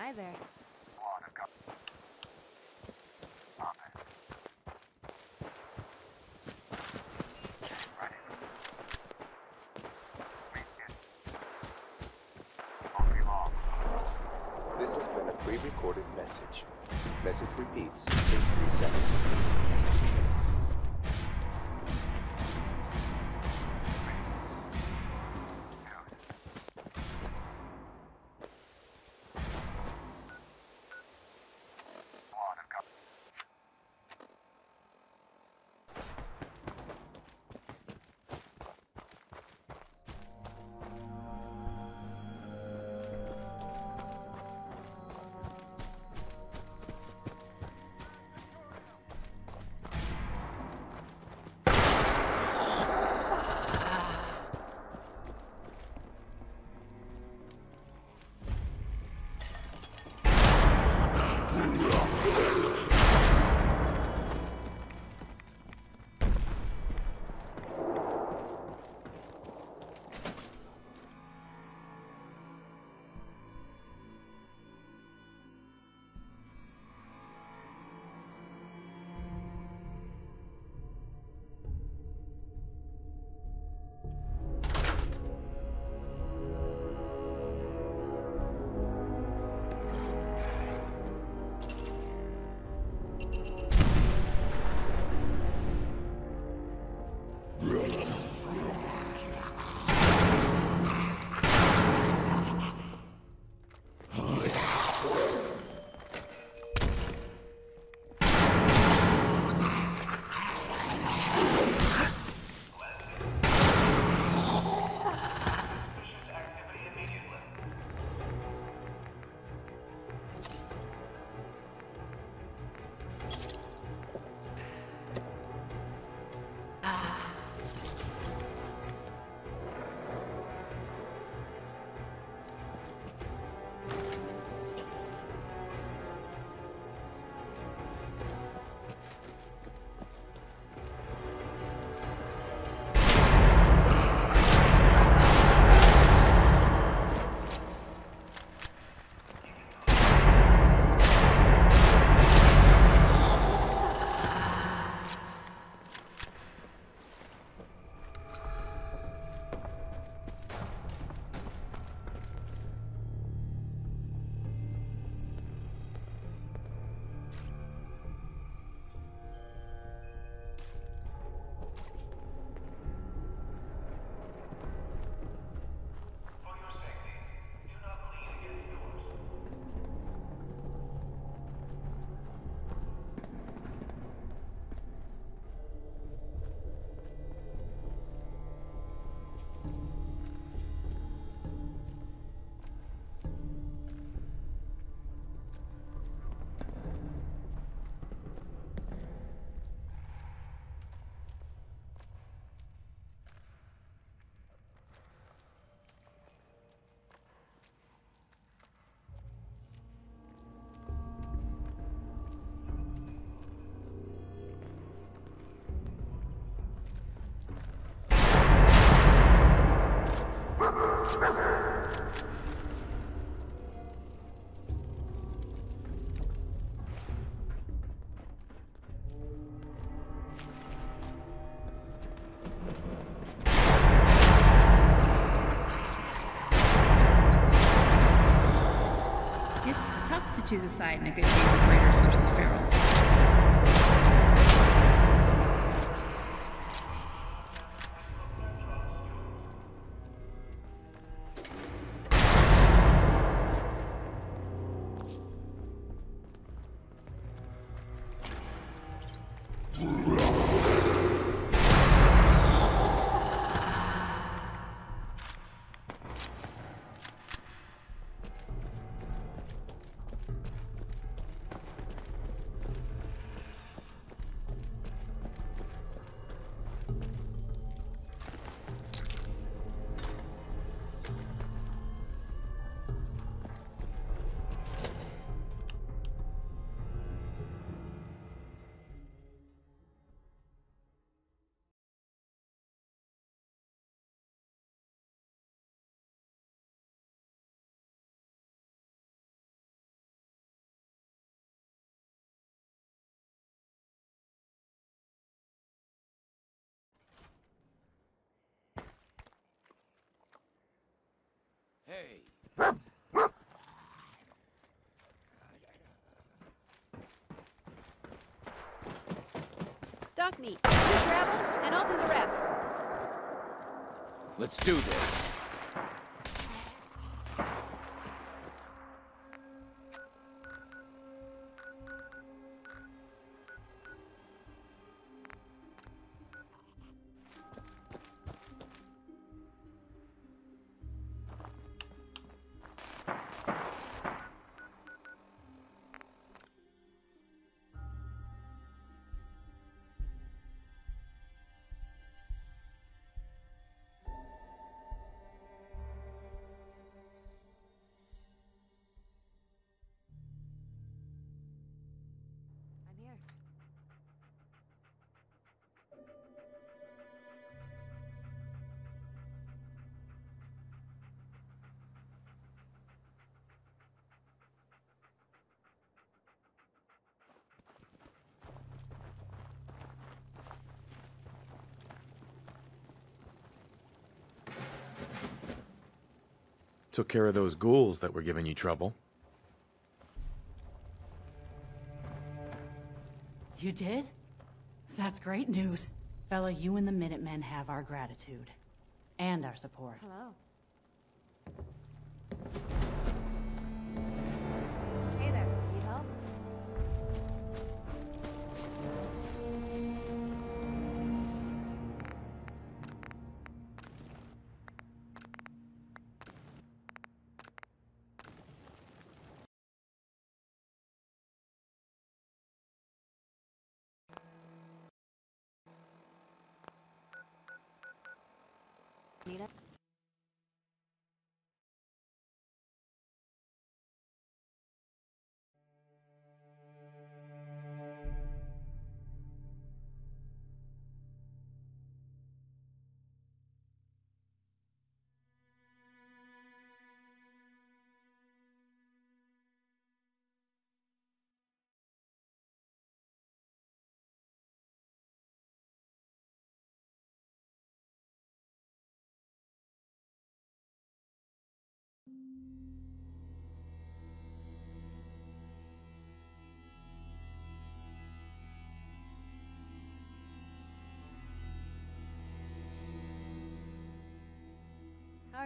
Hi there. This has been a pre-recorded message. Message repeats in three seconds. Choose a side in a good game of Raiders versus Ferals. Hey. Dock me. You travel, and I'll do the rest. Let's do this. Took care of those ghouls that were giving you trouble. You did? That's great news. Fella, you and the Minutemen have our gratitude. And our support. Hello.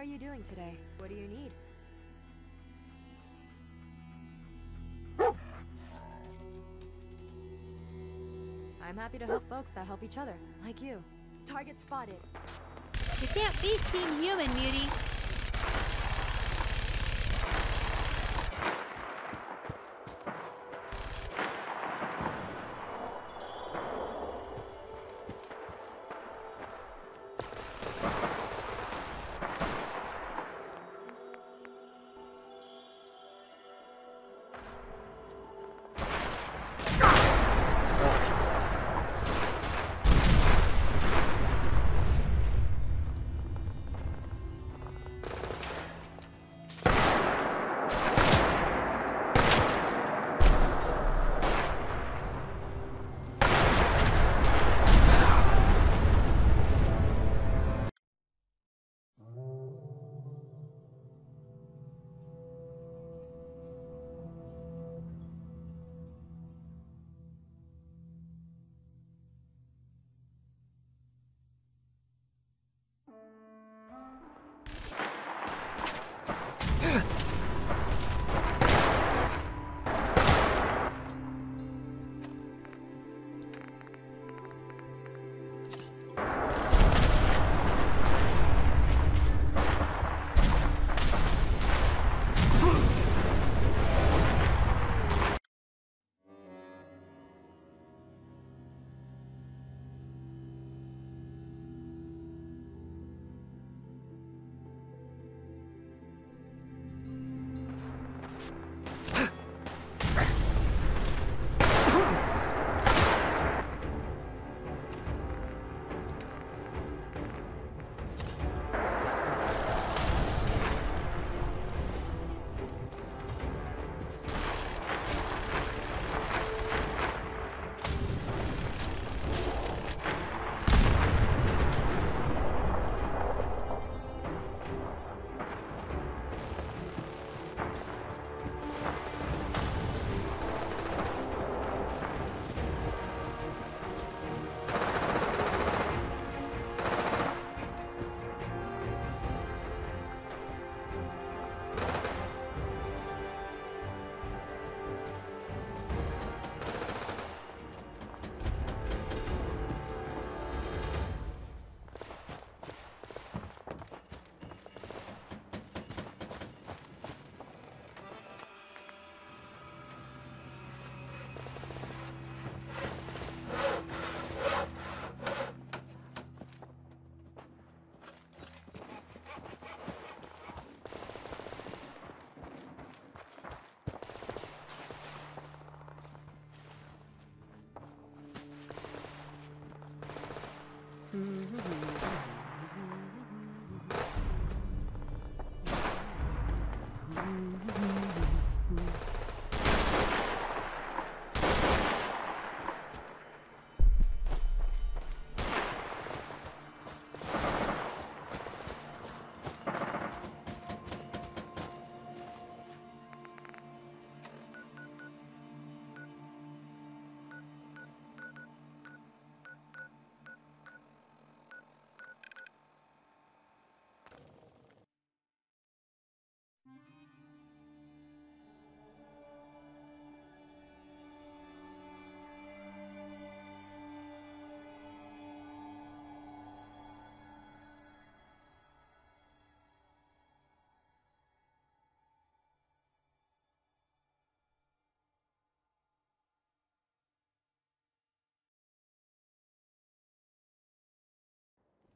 Are you doing today? What do you need? I'm happy to help folks that help each other, like you. Target spotted. You can't beat Team Human, Muty.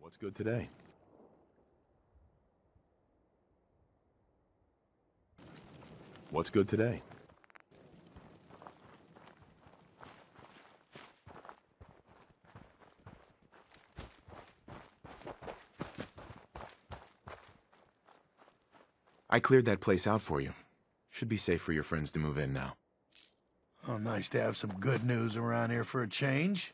What's good today? What's good today? I cleared that place out for you. Should be safe for your friends to move in now. Oh, nice to have some good news around here for a change.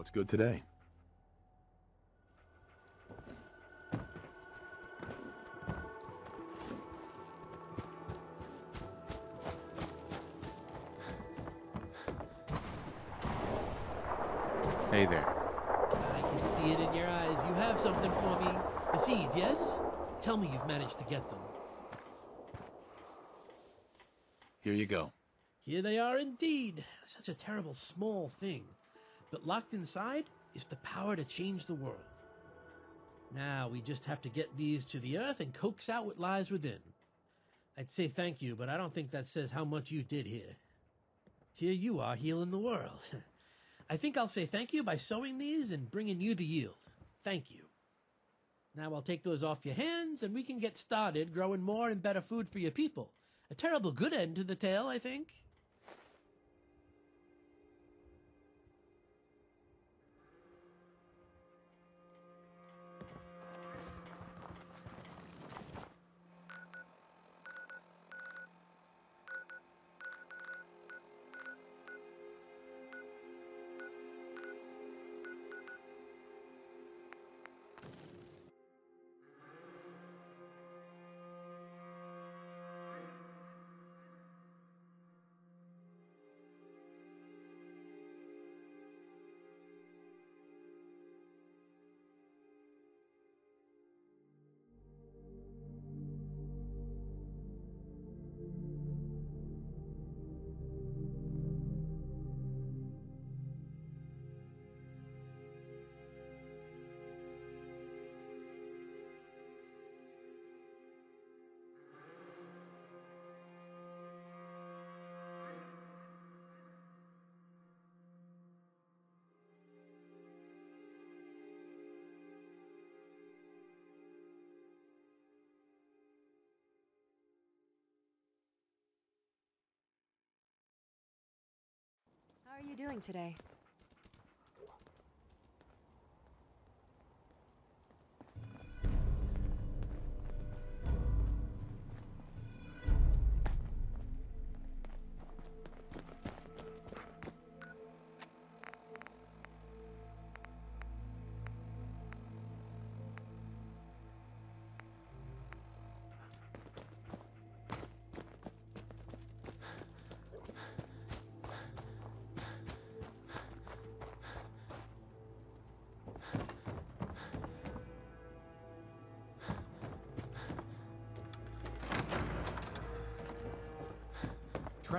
What's good today? Hey there. I can see it in your eyes. You have something for me. The seeds, yes? Tell me you've managed to get them. Here you go. Here they are indeed. Such a terrible small thing. But locked inside is the power to change the world. Now we just have to get these to the earth and coax out what lies within. I'd say thank you, but I don't think that says how much you did here. Here you are healing the world. I think I'll say thank you by sowing these and bringing you the yield. Thank you. Now I'll take those off your hands and we can get started growing more and better food for your people. A terrible good end to the tale, I think. Are you doing today?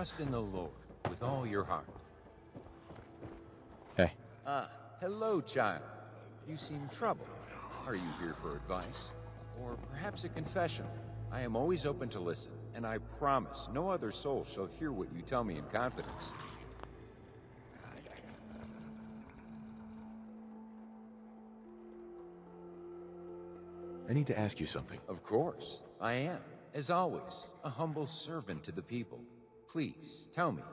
Trust in the Lord with all your heart. Hey. Ah, hello, child. You seem troubled. Are you here for advice? Or perhaps a confession? I am always open to listen, and I promise no other soul shall hear what you tell me in confidence. I need to ask you something. Of course, I am, as always, a humble servant to the people. Please, tell me,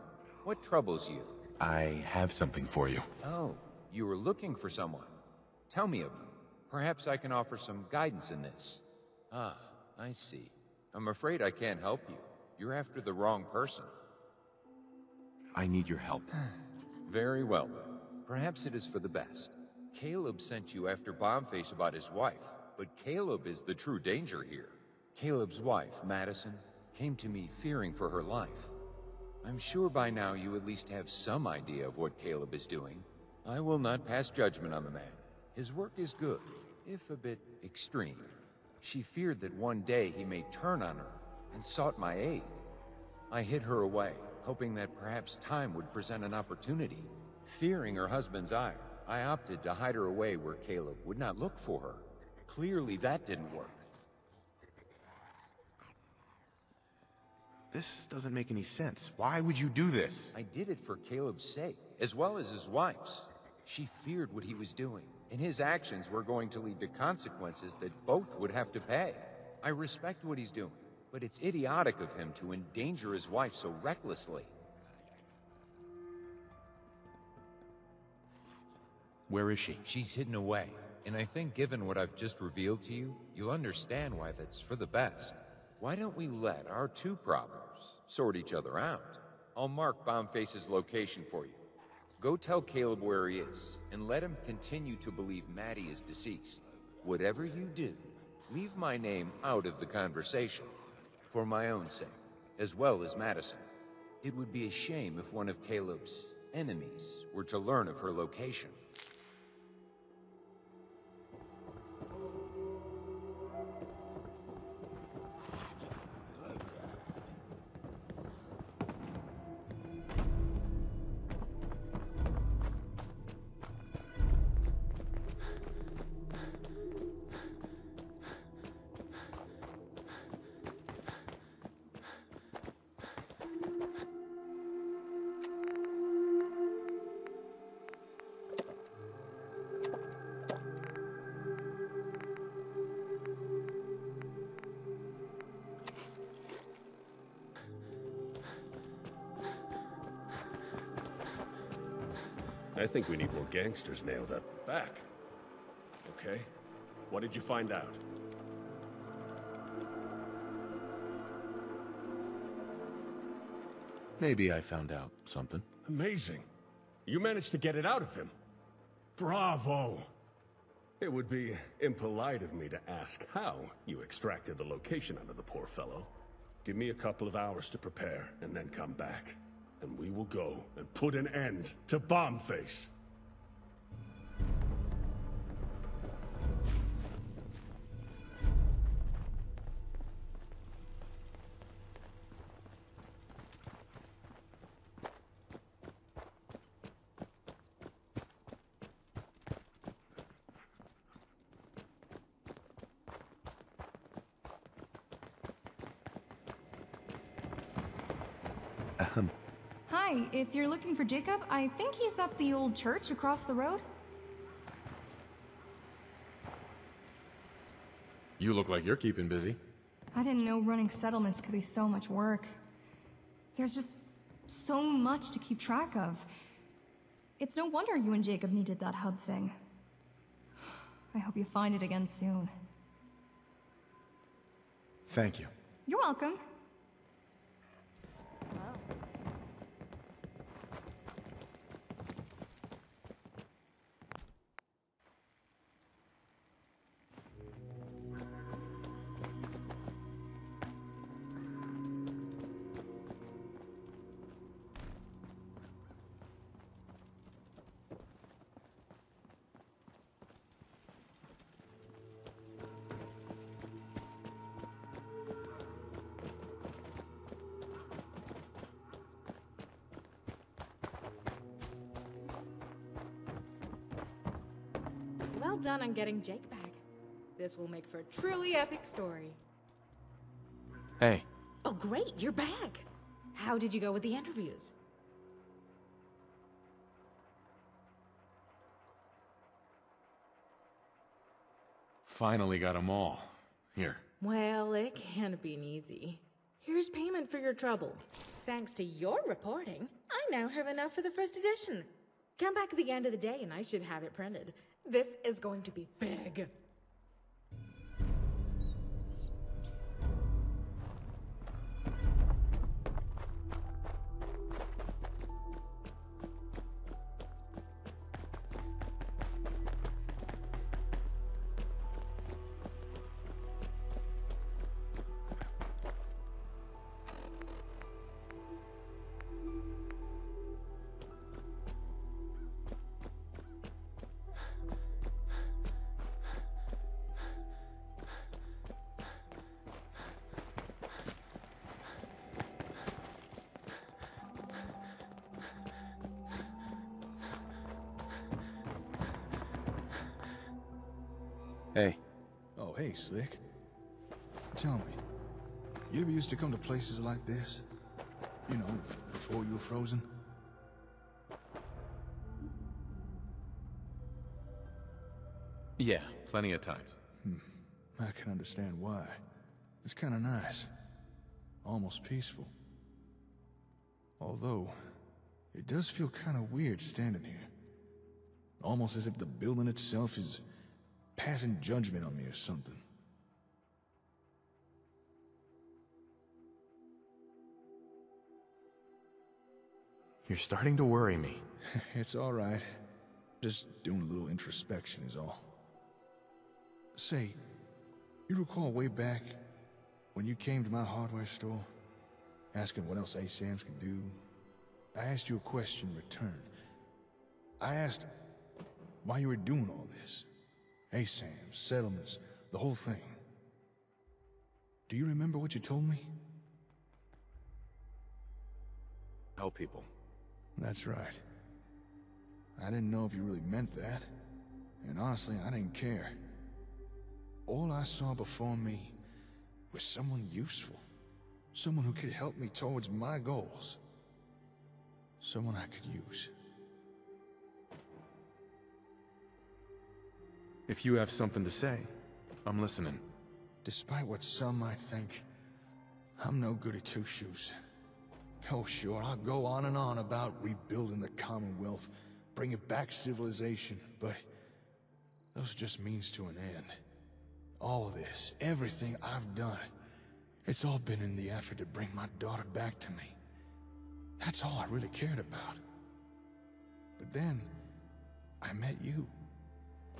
what troubles you? I have something for you. Oh, you were looking for someone. Tell me of them. Perhaps I can offer some guidance in this. Ah, I see. I'm afraid I can't help you. You're after the wrong person. I need your help. Very well, then. Perhaps it is for the best. Caleb sent you after Bombface about his wife, but Caleb is the true danger here. Caleb's wife, Madison, came to me fearing for her life. I'm sure by now you at least have some idea of what Caleb is doing. I will not pass judgment on the man. His work is good, if a bit extreme. She feared that one day he may turn on her and sought my aid. I hid her away, hoping that perhaps time would present an opportunity. Fearing her husband's ire, I opted to hide her away where Caleb would not look for her. Clearly that didn't work. This doesn't make any sense. Why would you do this? I did it for Caleb's sake, as well as his wife's. She feared what he was doing, and his actions were going to lead to consequences that both would have to pay. I respect what he's doing, but it's idiotic of him to endanger his wife so recklessly. Where is she? She's hidden away, and I think given what I've just revealed to you, you'll understand why that's for the best. Why don't we let our two problems sort each other out? I'll mark Bombface's location for you. Go tell Caleb where he is, and let him continue to believe Maddie is deceased. Whatever you do, leave my name out of the conversation. For my own sake, as well as Madison. It would be a shame if one of Caleb's enemies were to learn of her location. Think we need more gangsters nailed up. Back. Okay. What did you find out? Maybe I found out something. Amazing. You managed to get it out of him. Bravo! It would be impolite of me to ask how you extracted the location out of the poor fellow. Give me a couple of hours to prepare, and then come back. And we will go and put an end to Bombface. If you're looking for Jacob, I think he's up the old church across the road. You look like you're keeping busy. I didn't know running settlements could be so much work. There's just so much to keep track of. It's no wonder you and Jacob needed that hub thing. I hope you find it again soon. Thank you. You're welcome. On getting Jake back. This will make for a truly epic story. Hey, Oh, great, you're back. How did you go with the interviews? finally got them all. Here. Well, it can't be easy. Here's payment for your trouble. Thanks to your reporting, I now have enough for the first edition. Come back at the end of the day and I should have it printed. This is going to be big. Hey, Slick. Tell me, you ever used to come to places like this? You know, before you were frozen? yeah, plenty of times. Hmm, I can understand why. It's kind of nice. Almost peaceful. Although, it does feel kind of weird standing here. Almost as if the building itself is passing judgment on me or something. You're starting to worry me. it's all right. Just doing a little introspection is all. Say, you recall way back when you came to my hardware store, asking what else ASAMs could do? I asked you a question in return. I asked why you were doing all this. ASAMs, settlements, the whole thing. Do you remember what you told me? Help people. That's right. I didn't know if you really meant that. And honestly, I didn't care. All I saw before me was someone useful. Someone who could help me towards my goals. Someone I could use. If you have something to say, I'm listening. Despite what some might think, I'm no good at two shoes. Oh, sure, I'll go on and on about rebuilding the Commonwealth, bringing back civilization, but those are just means to an end. All this, everything I've done, it's all been in the effort to bring my daughter back to me. That's all I really cared about. But then, I met you.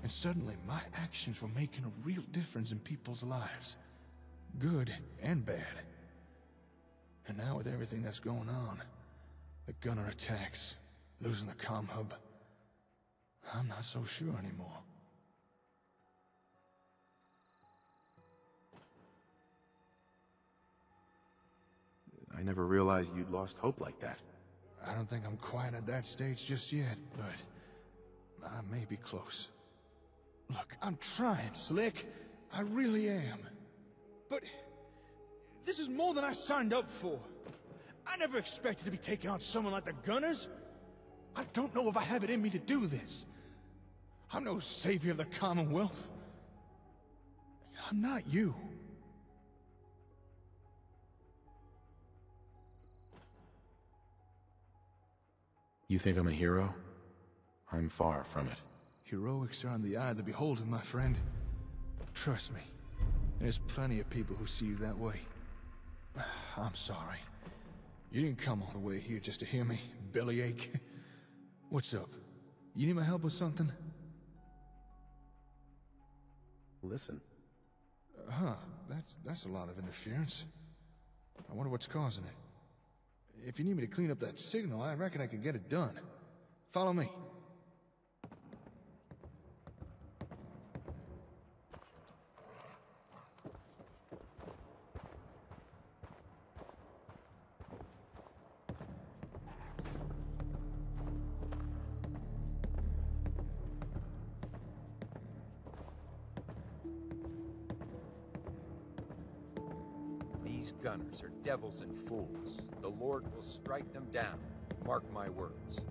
And suddenly, my actions were making a real difference in people's lives. Good and bad. And now with everything that's going on, the gunner attacks, losing the comm hub, I'm not so sure anymore. I never realized you'd lost hope like that. I don't think I'm quite at that stage just yet, but I may be close. Look, I'm trying, Slick. I really am. But this is more than I signed up for. I never expected to be taking on someone like the Gunners. I don't know if I have it in me to do this. I'm no savior of the Commonwealth. I'm not you. You think I'm a hero? I'm far from it. Heroics are on the eye of the beholder, my friend. Trust me, there's plenty of people who see you that way. I'm sorry. You didn't come all the way here just to hear me bellyache. What's up? You need my help with something? Listen. Huh, that's, that's a lot of interference. I wonder what's causing it. If you need me to clean up that signal, I reckon I could get it done. Follow me. Are devils and fools. The Lord will strike them down. Mark my words.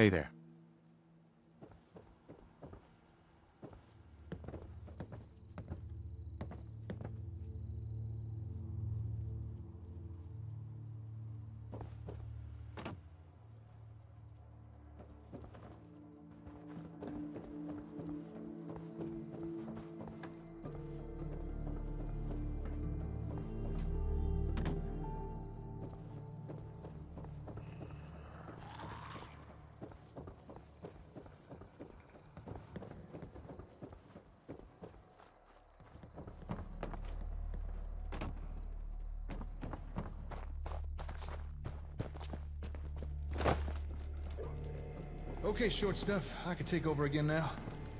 Hey there. Okay, short stuff. I can take over again now.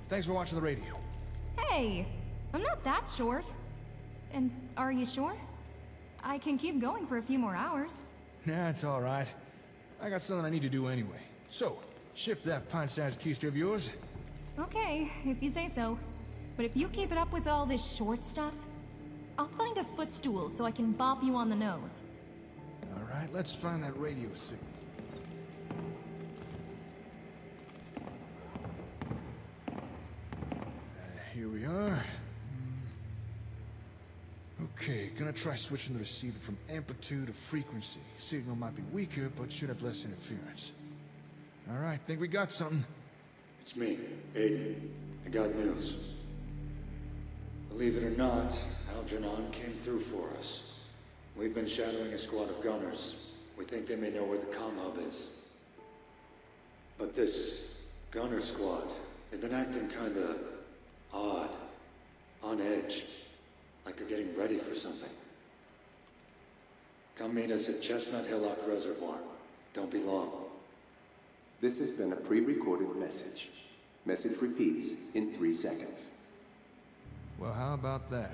Thanks for watching the radio. Hey, I'm not that short. And are you sure? I can keep going for a few more hours. Nah, it's all right. I got something I need to do anyway. So, shift that pint-sized keister of yours. Okay, if you say so. But if you keep it up with all this short stuff, I'll find a footstool so I can bop you on the nose. All right, let's find that radio signal. Try switching the receiver from amplitude to frequency. Signal might be weaker, but should have less interference. All right, think we got something. It's me, Aiden. I got news. Believe it or not, Algernon came through for us. We've been shadowing a squad of gunners. We think they may know where the comm hub is. But this gunner squad, they've been acting kinda odd, on edge, like they're getting ready for something. Come meet us at Chestnut Hillock Reservoir. Don't be long. This has been a pre-recorded message. Message repeats in three seconds. Well, how about that?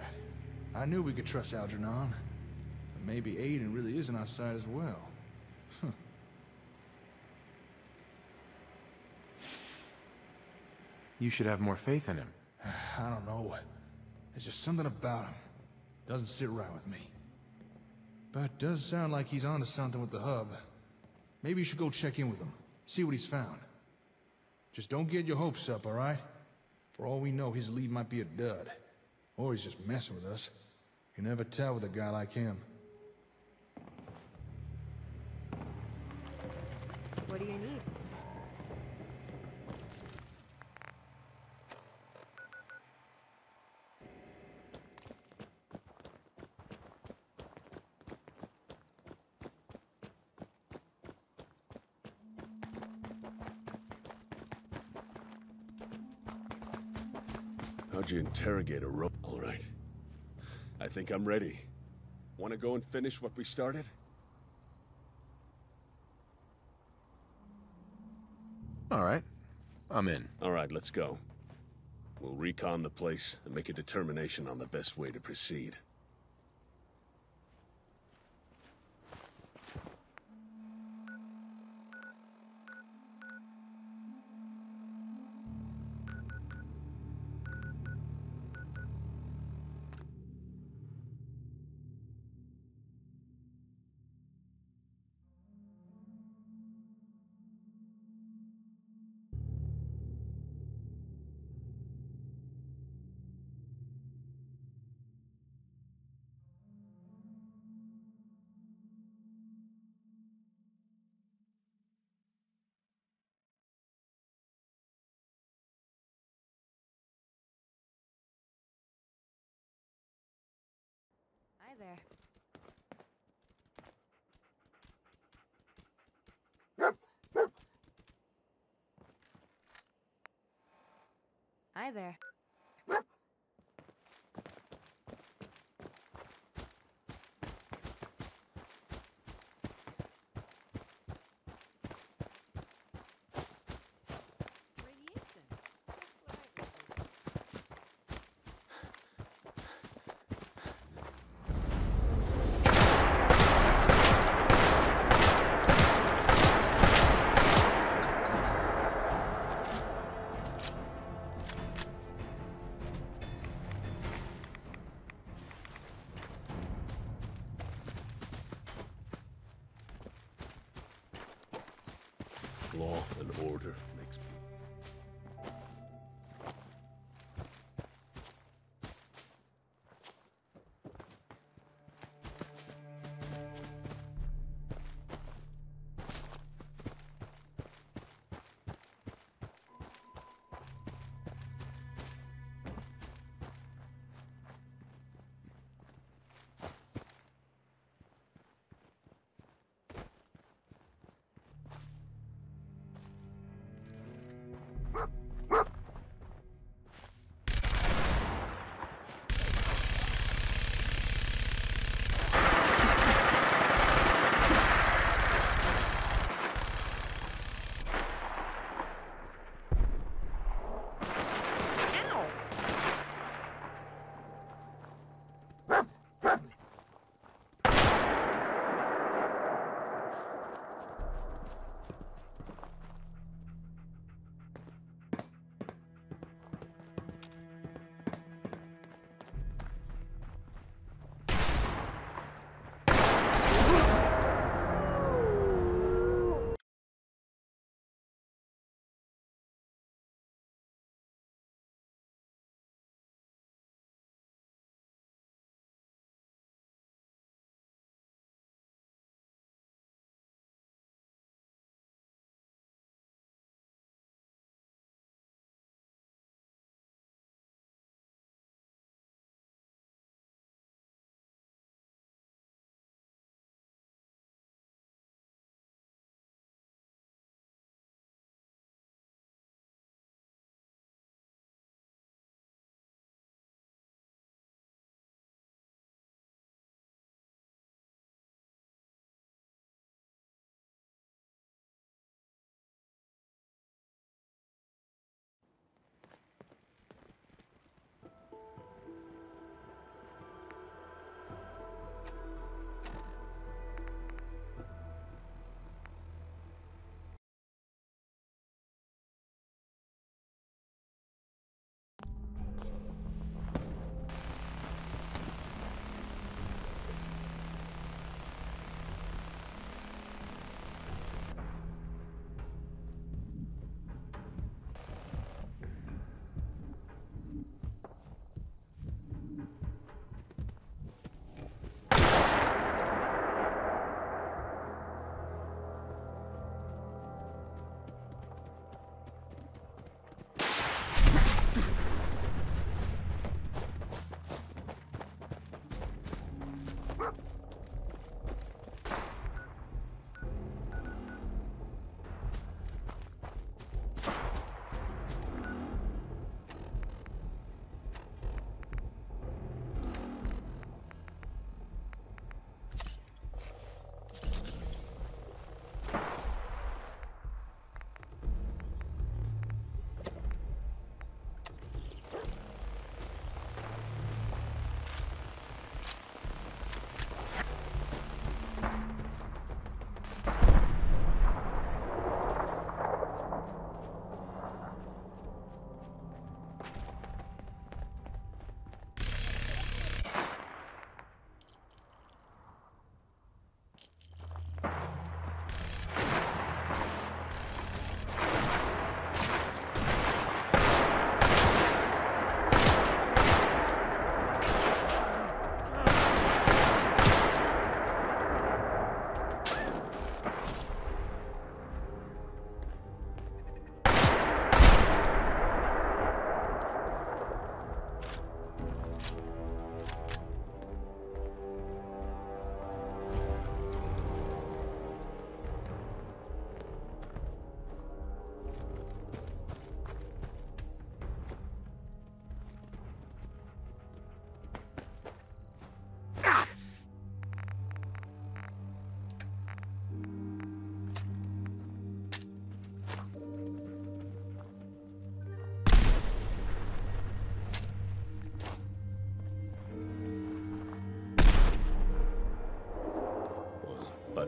I knew we could trust Algernon. But maybe Aiden really is on our side as well. Huh. You should have more faith in him. I don't know. There's just something about him. Doesn't sit right with me. But does sound like he's onto something with the hub. Maybe you should go check in with him. See what he's found. Just don't get your hopes up, alright? For all we know, his lead might be a dud. Or he's just messing with us. You never tell with a guy like him. What do you need? You interrogate a ro- All right. I think I'm ready. Want to go and finish what we started? All right. I'm in. All right, let's go. We'll recon the place and make a determination on the best way to proceed. there. Hi there.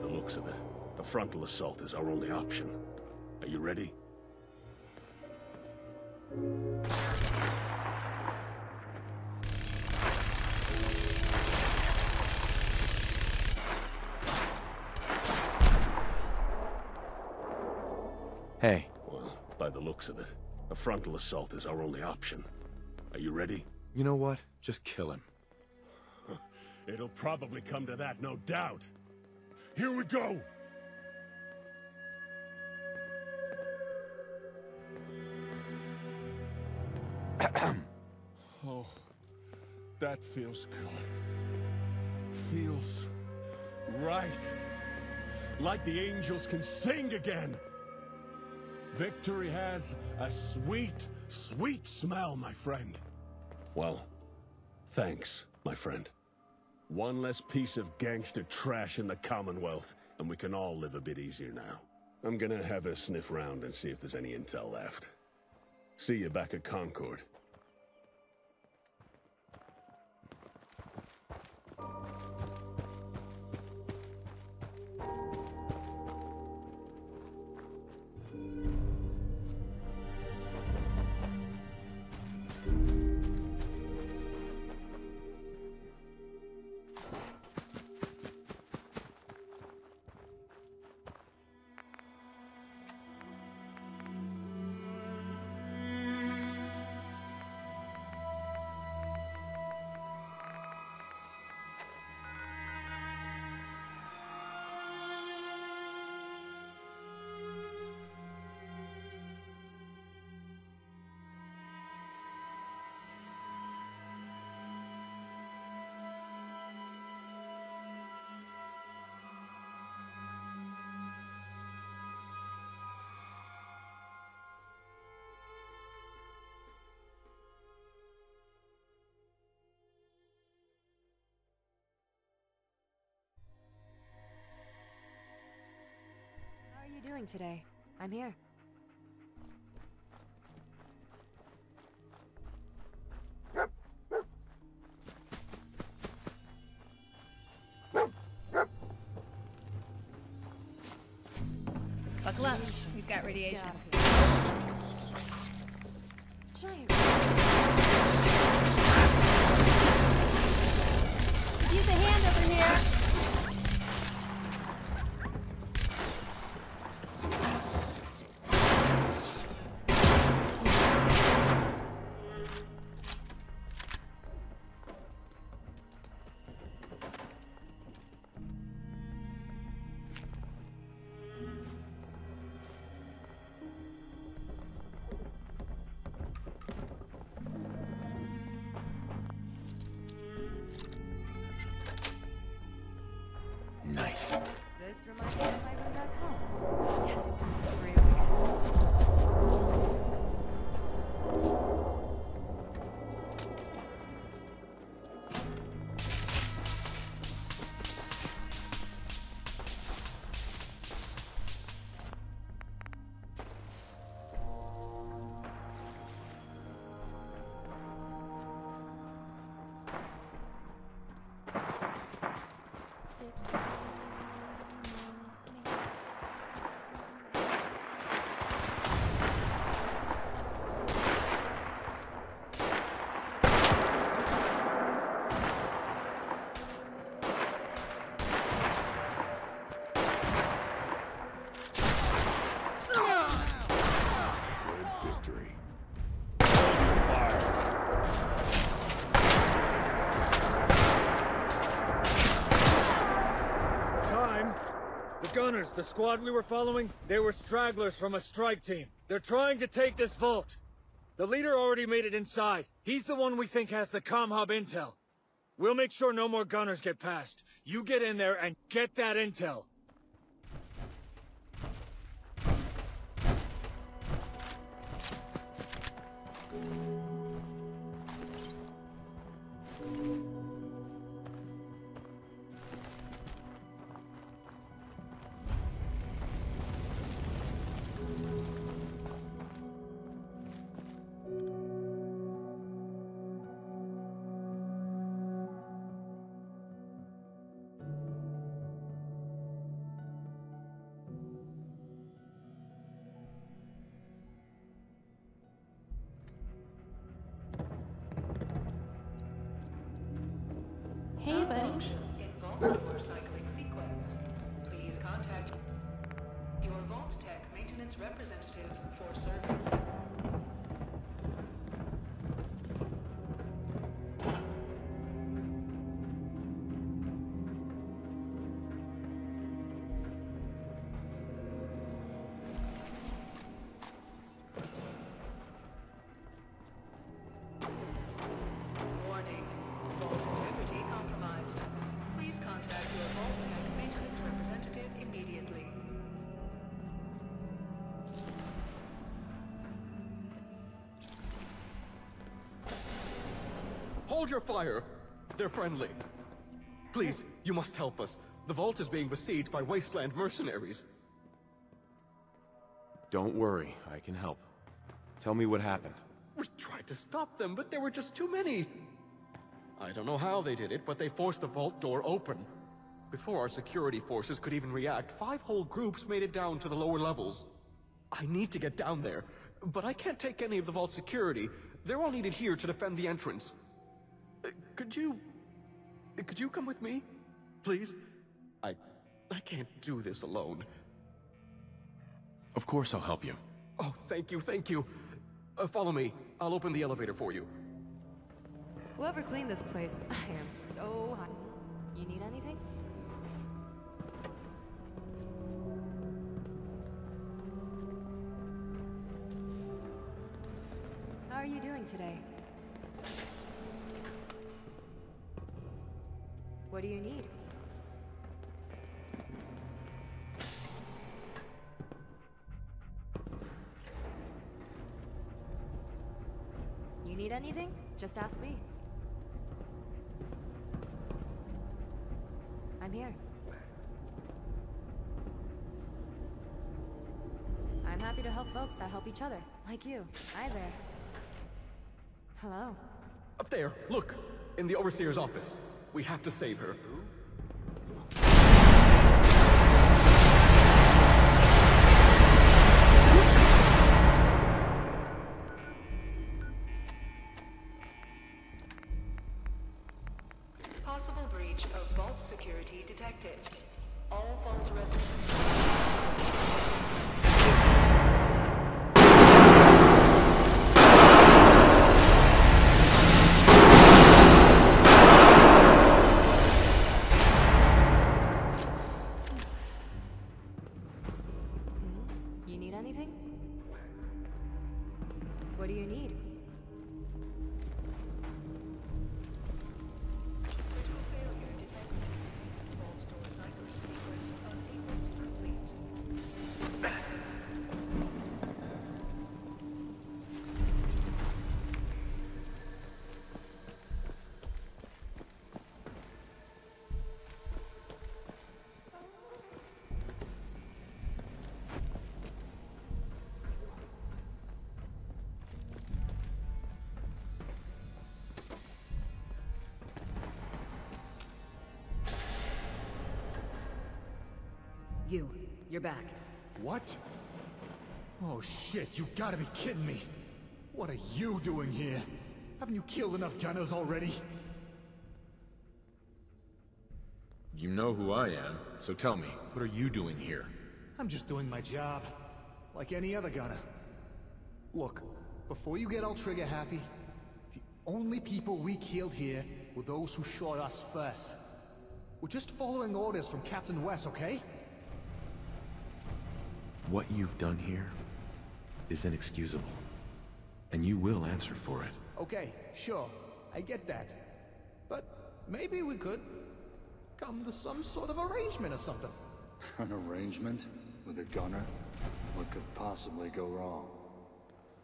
The looks of it, a frontal assault is our only option. Are you ready? Hey. Well, by the looks of it, a frontal assault is our only option. Are you ready? You know what? Just kill him. It'll probably come to that, no doubt. Here we go! oh, that feels good. Feels right. Like the angels can sing again. Victory has a sweet, sweet smell, my friend. Well, thanks, my friend. One less piece of gangster trash in the Commonwealth, and we can all live a bit easier now. I'm gonna have a sniff round and see if there's any intel left. See you back at Concord. Doing today? I'm here. The squad we were following, they were stragglers from a strike team. They're trying to take this vault. The leader already made it inside. He's the one we think has the comm hub intel. We'll make sure no more gunners get past. You get in there and get that intel. Hold your fire! They're friendly. Please, you must help us. The vault is being besieged by wasteland mercenaries. Don't worry, I can help. Tell me what happened. We tried to stop them, but there were just too many. I don't know how they did it, but they forced the vault door open. Before our security forces could even react, five whole groups made it down to the lower levels. I need to get down there, but I can't take any of the vault security. They're all needed here to defend the entrance. Could you... Could you come with me? Please? I... I can't do this alone. Of course I'll help you. Oh, thank you, thank you. Uh, follow me. I'll open the elevator for you. Whoever cleaned this place, I am so hot. You need anything? How are you doing today? What do you need? You need anything? Just ask me. I'm here. I'm happy to help folks that help each other, like you. Hi there. Hello. Up there, look! In the Overseer's office. We have to save her. You, you're back. What? Oh shit, you gotta be kidding me. What are you doing here? Haven't you killed enough gunners already? You know who I am, so tell me, what are you doing here? I'm just doing my job. Like any other gunner. Look, before you get all trigger happy, the only people we killed here were those who shot us first. We're just following orders from Captain Wes, okay? What you've done here is inexcusable. And you will answer for it. Okay, sure, I get that. But maybe we could come to some sort of arrangement or something. An arrangement? With a gunner? What could possibly go wrong?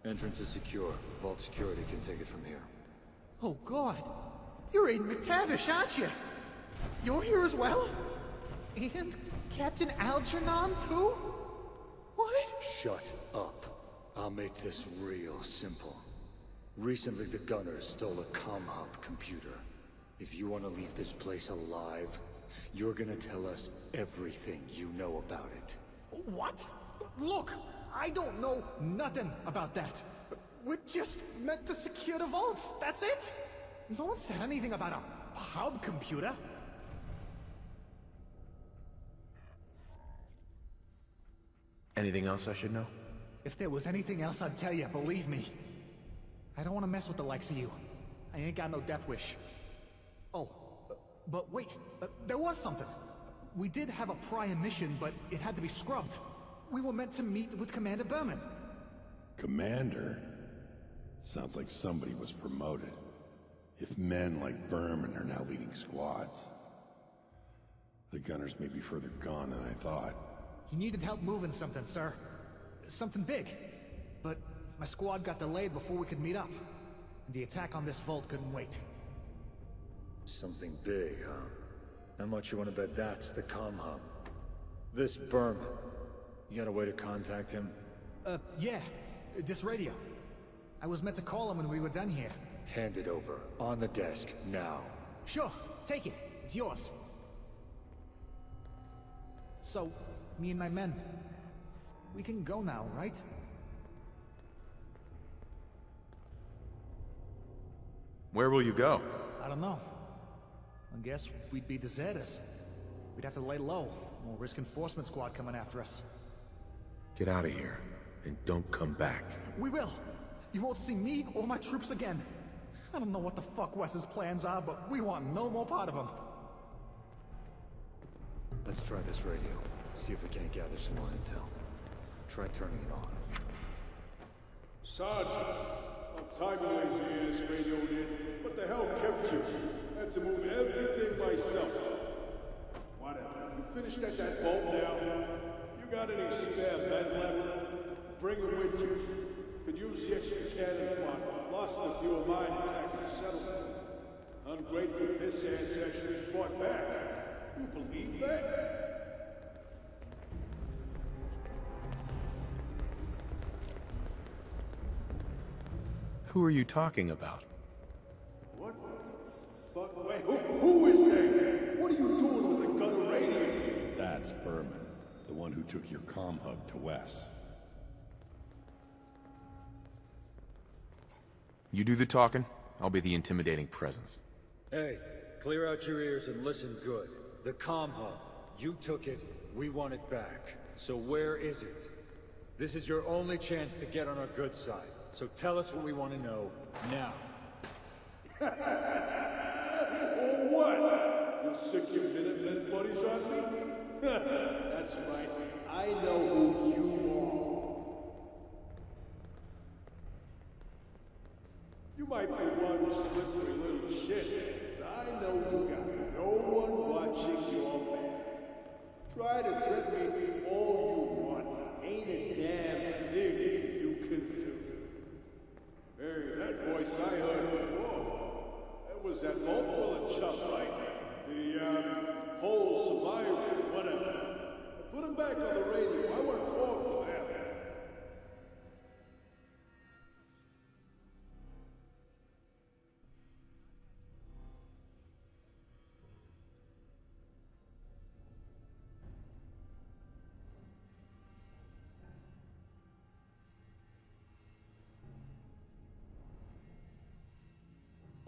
Entrance is secure. Vault security can take it from here. Oh god, you're Aiden McTavish, aren't you? You're here as well? And Captain Algernon too? Shut up. I'll make this real simple. Recently, the Gunners stole a ComHub computer. If you want to leave this place alive, you're gonna tell us everything you know about it. What? Look, I don't know nothing about that. We're just meant to secure the vault, that's it? No one said anything about a hub computer. Anything else I should know? If there was anything else, I'd tell you, believe me. I don't want to mess with the likes of you. I ain't got no death wish. Oh, uh, but wait, uh, there was something. We did have a prior mission, but it had to be scrubbed. We were meant to meet with Commander Berman. Commander? Sounds like somebody was promoted. If men like Berman are now leading squads. The gunners may be further gone than I thought. He needed help moving something, sir. Something big. But my squad got delayed before we could meet up. And the attack on this vault couldn't wait. Something big, huh? How much you want to bet that's the com hub? This Berman. You got a way to contact him? Uh, yeah. This radio. I was meant to call him when we were done here. Hand it over. On the desk, now. Sure, take it. It's yours. So, me and my men, we can go now, right? Where will you go? I don't know. I guess we'd be deserters. We'd have to lay low, or risk enforcement squad coming after us. Get out of here, and don't come back. We will! You won't see me or my troops again. I don't know what the fuck Wes's plans are, but we want no more part of them. Let's try this radio. See if we can't gather some more intel. Try turning it on. Sergeant, I'm time lazy ass radioed in. What the hell kept you? I Had to move everything myself. Whatever. You finished at that bolt now? You got any spare men left? Bring them with you. Could use the extra cannon fodder. Lost a few of mine attacking the settlement. Ungrateful ants actually fought back. You believe that? Who are you talking about? What the fuck? Wait, who, who is that? What are you doing with a gunner radio? That's Berman, the one who took your comm hub to Wes. You do the talking, I'll be the intimidating presence. Hey, clear out your ears and listen good. The com hub. You took it, we want it back. So where is it? This is your only chance to get on our good side. So tell us what we want to know, now. or what? You sick your Minutemen buddies on me? That's right.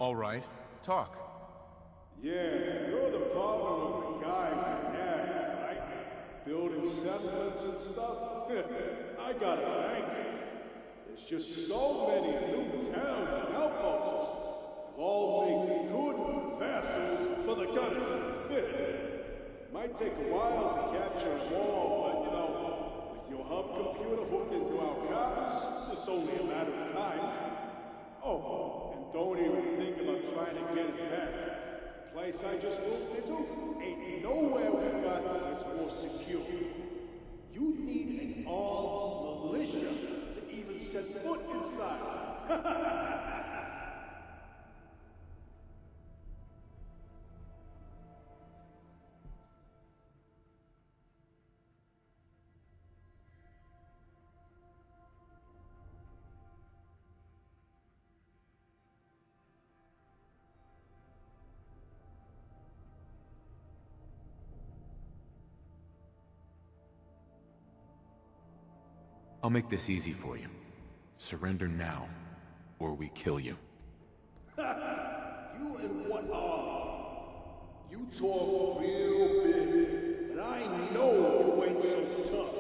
All right, talk. Yeah, you're the problem of the guy we had, right? Building settlements and stuff. I gotta thank you. There's just so many new towns and outposts. All making good vassals for the gunners. Might take a while to capture them all, but you know, with your hub computer hooked into our cars, it's only a matter of time. Oh, don't even think about trying to get it back. The place I just moved into ain't nowhere we've got that's more secure. I'll make this easy for you. Surrender now, or we kill you. you and what army? You talk real big, but I know you ain't so tough.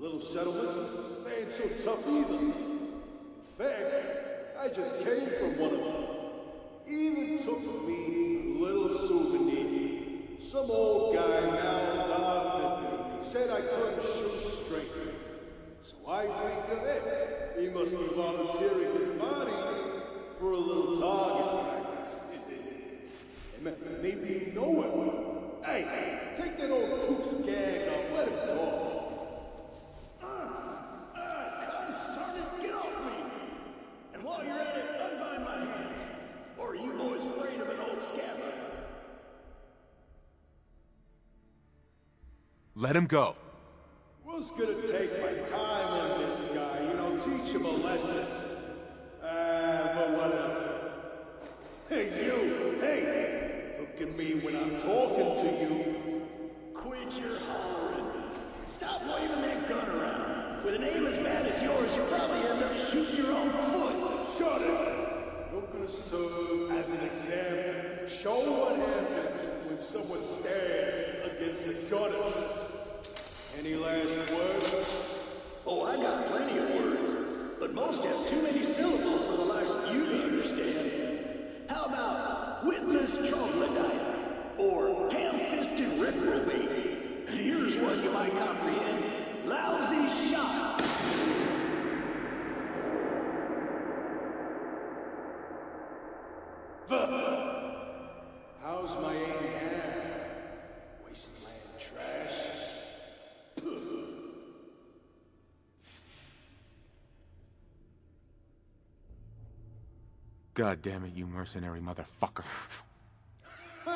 Your little settlements, they ain't so tough either. In fact, I just came from one of them. Even took me a little souvenir. Some old guy now laughed at me, said I couldn't shoot straight. So I figured, hey, he must be volunteering his body for a little target practice. and maybe know him. Hey, take that old poop's gag off, let him talk. Sergeant, get off me! And while you're at it, unbind my hands. Or are you boys afraid of an old scabbard? Let him go. Was gonna take my time on this guy, you know, teach him a lesson. Ah, but whatever. Hey, you! Hey! Look at me when I'm talking to you. Quit your hollering. Stop waving that gun around. With a name as bad as yours, you'll probably end up shooting your own foot. Shut it! You're gonna serve as an example. Show what happens when someone stands against the gunners. Any last words? Oh, I got plenty of words. But most have too many syllables for the likes of you to understand. How about witless troglodyte? Or ham-fisted God damn it, you mercenary motherfucker.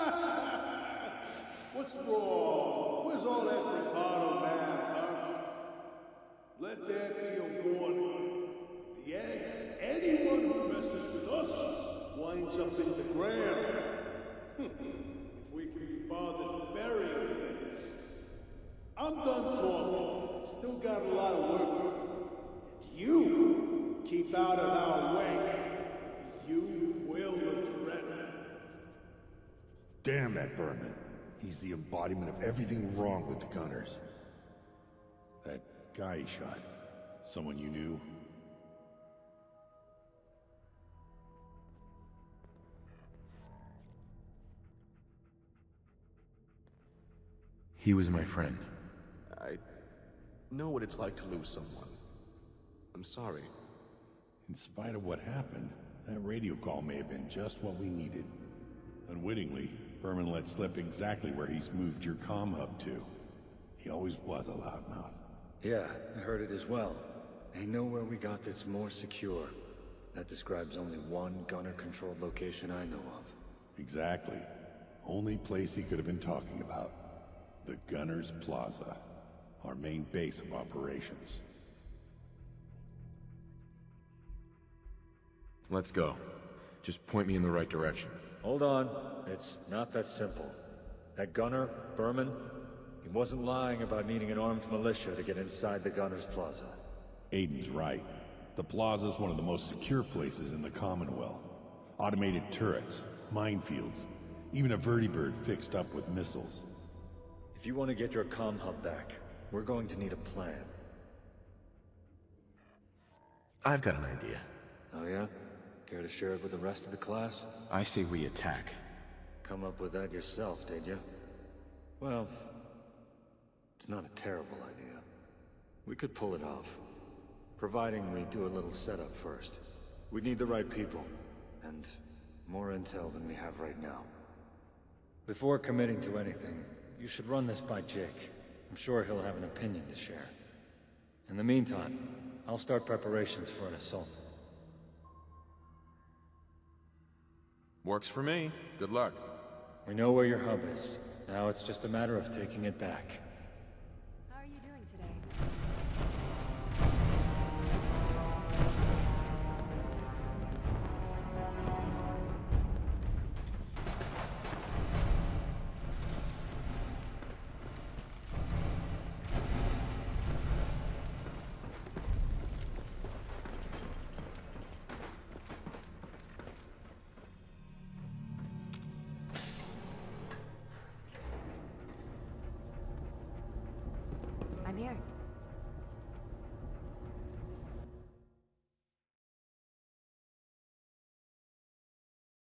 What's wrong? Where's all that bravado now, huh? Let that be a warning. In the end, anyone who messes with us winds up in the ground. if we can be bothered burying them. I'm done talking. Still got a lot of work to do. And you keep out of our Damn that Berman. He's the embodiment of everything wrong with the Gunners. That guy he shot. Someone you knew? He was my friend. I know what it's like to lose someone. I'm sorry. In spite of what happened, that radio call may have been just what we needed. Unwittingly, Berman let slip exactly where he's moved your comm hub to. He always was a loudmouth. Yeah, I heard it as well. Ain't nowhere we got that's more secure. That describes only one gunner-controlled location I know of. Exactly. Only place he could have been talking about. The Gunners Plaza. Our main base of operations. Let's go. Just point me in the right direction. Hold on. It's not that simple. That gunner, Berman, he wasn't lying about needing an armed militia to get inside the Gunner's Plaza. Aiden's right. The plaza's one of the most secure places in the Commonwealth. Automated turrets, minefields, even a vertibird fixed up with missiles. If you want to get your comm hub back, we're going to need a plan. I've got an idea. Oh yeah? Care to share it with the rest of the class? I say we attack. Come up with that yourself, did you? Well, it's not a terrible idea. We could pull it off. Providing we do a little setup first. We need the right people, and more intel than we have right now. Before committing to anything, you should run this by Jake. I'm sure he'll have an opinion to share. In the meantime, I'll start preparations for an assault. Works for me. Good luck. We know where your hub is. Now it's just a matter of taking it back.